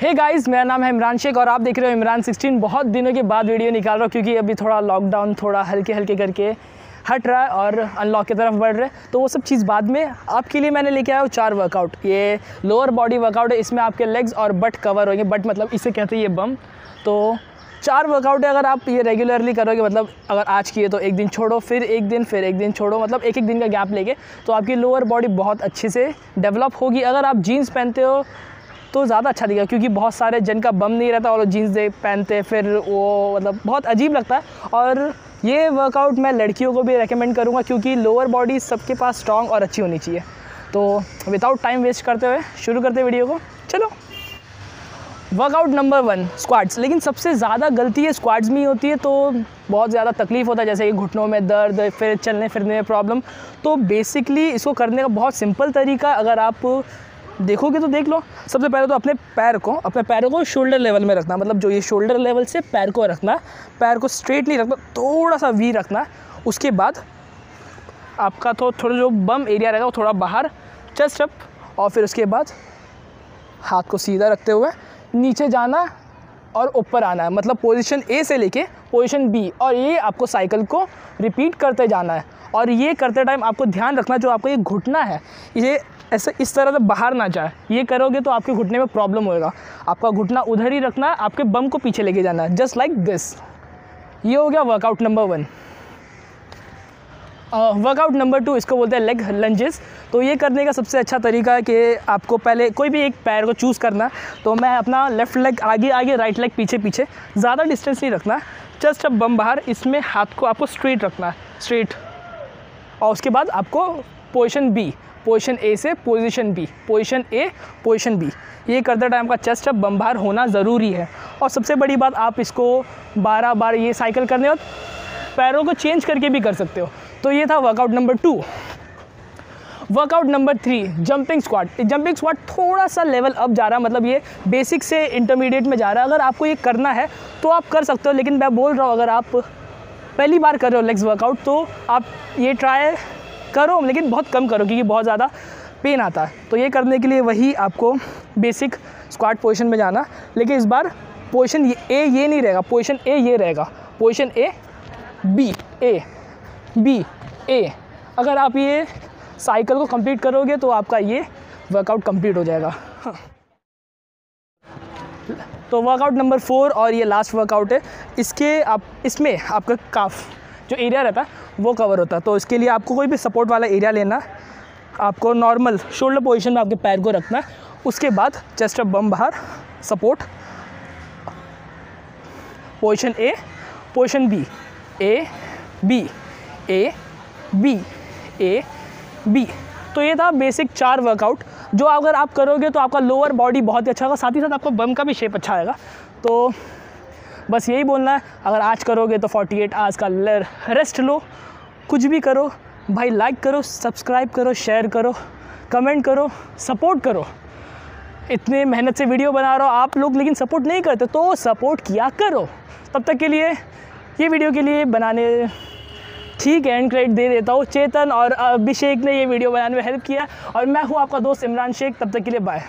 Hey guys मेरा नाम है इमरान शेख और आप देख रहे हो इमरान 16 बहुत दिनों के बाद वीडियो निकाल रहा हूँ क्योंकि अभी थोड़ा लॉकडाउन थोड़ा हल्के हल्के करके हट रहा है और अनलॉक की तरफ़ बढ़ रहे हैं। तो वो सब चीज़ बाद में आपके लिए मैंने लेके आया हूँ चार वर्कआउट ये लोअर बॉडी वर्कआउट है, इसमें आपके लेग्स और बट कवर होंगे बट मतलब इसे कहते हैं ये बम तो चार वर्कआउट है, अगर आप ये रेगुलरली करोगे मतलब अगर आज किए तो एक दिन छोड़ो, फिर एक दिन, फिर एक दिन छोड़ो मतलब एक एक दिन का गैप लेके तो आपकी लोअर बॉडी बहुत अच्छे से डेवलप होगी। अगर आप जीन्स पहनते हो तो ज़्यादा अच्छा दिखेगा, क्योंकि बहुत सारे जन का बम नहीं रहता और जीन्स दे पहनते, फिर वो मतलब बहुत अजीब लगता है। और ये वर्कआउट मैं लड़कियों को भी रेकमेंड करूँगा, क्योंकि लोअर बॉडी सबके पास स्ट्रॉन्ग और अच्छी होनी चाहिए। तो विदाउट टाइम वेस्ट करते हुए, शुरू करते वीडियो को। चलो। वर्कआउट नंबर वन स्क्वाड्स लेकिन सबसे ज़्यादा गलती है स्क्वाड्स में ही होती है तो बहुत ज़्यादा तकलीफ़ होता है, जैसे कि घुटनों में दर्द, फिर चलने फिरने में प्रॉब्लम तो बेसिकली इसको करने का बहुत सिंपल तरीका, अगर आप देखोगे तो देख लो। सबसे पहले तो अपने पैर को, अपने पैरों को शोल्डर लेवल में रखना। मतलब जो ये शोल्डर लेवल से पैर को रखना, पैर को स्ट्रेट नहीं रखना थोड़ा सा वी रखना। उसके बाद आपका तो थोड़ा जो बम एरिया रहेगा वो थोड़ा बाहर चेस्ट अप और फिर उसके बाद हाथ को सीधा रखते हुए नीचे जाना और ऊपर आना है। मतलब पोजीशन ए से लेके पोजीशन बी और ये आपको साइकिल को रिपीट करते जाना है। और ये करते टाइम आपको ध्यान रखना जो आपका ये घुटना है, ये ऐसे इस तरह से बाहर ना जाए। ये करोगे तो आपके घुटने में प्रॉब्लम होएगा। आपका घुटना उधर ही रखना है, आपके बम को पीछे लेके जाना है। जस्ट लाइक दिस ये हो गया workout number one workout number two इसको बोलते हैं लेग लंजेस तो ये करने का सबसे अच्छा तरीका है कि आपको पहले कोई भी एक पैर को चूज़ करना। तो मैं अपना लेफ़्ट लेग आगे आगे राइट लेग पीछे पीछे। ज़्यादा डिस्टेंस नहीं रखना। जस्ट अब बम बाहर, इसमें हाथ को आपको स्ट्रेट रखना। है स्ट्रेट और उसके बाद आपको पोजिशन बी पोजिशन ए से position B position A position B ये करते टाइम का चेस्ट अप बम बाहर होना ज़रूरी है। और सबसे बड़ी बात, आप इसको बारह बार ये साइकिल करने वक्त पैरों को चेंज करके भी कर सकते हो। तो ये था workout number two workout number three jumping squat jumping squat थोड़ा सा लेवल अप जा रहा है मतलब ये बेसिक से इंटरमीडिएट में जा रहा। है अगर आपको ये करना है तो आप कर सकते हो, लेकिन मैं बोल रहा हूँ, अगर आप पहली बार कर रहे हो लेग्स वर्कआउट तो आप ये ट्राई करो, लेकिन बहुत कम करो, क्योंकि बहुत ज़्यादा पेन आता है। तो ये करने के लिए वही आपको बेसिक स्क्वाड पोजिशन में जाना। लेकिन इस बार पोजिशन ए ये नहीं रहेगा पोजिशन ए ये रहेगा। Position A B A B A अगर आप ये साइकिल को कंप्लीट करोगे तो आपका ये वर्कआउट कंप्लीट हो जाएगा। हाँ। तो वर्कआउट नंबर फोर और ये लास्ट वर्कआउट है, इसके आप, इसमें आपका काफ जो एरिया रहता है, वो कवर होता है। तो इसके लिए आपको कोई भी सपोर्ट वाला एरिया लेना, आपको नॉर्मल शोल्डर पोजीशन में आपके पैर को रखना उसके बाद चेस्ट बम बाहर support position A position B A B A B A B तो ये था बेसिक चार वर्कआउट जो अगर आप करोगे तो आपका लोअर बॉडी बहुत ही अच्छा होगा, साथ ही साथ आपका बम का भी शेप अच्छा आएगा। तो बस यही बोलना है, अगर आज करोगे तो 48 एट आवर्स का रेस्ट लो, कुछ भी करो, भाई लाइक करो सब्सक्राइब करो शेयर करो कमेंट करो सपोर्ट करो। इतने मेहनत से वीडियो बना रहा हो आप लोग, लेकिन सपोर्ट नहीं करते तो सपोर्ट किया करो। तब तक के लिए, ये वीडियो के लिए बनाने ठीक है एंड क्रेडिट दे देता हूँ। चेतन और अभिषेक ने ये वीडियो बनाने में हेल्प किया। और मैं हूँ आपका दोस्त इमरान शेख, तब तक के लिए बाय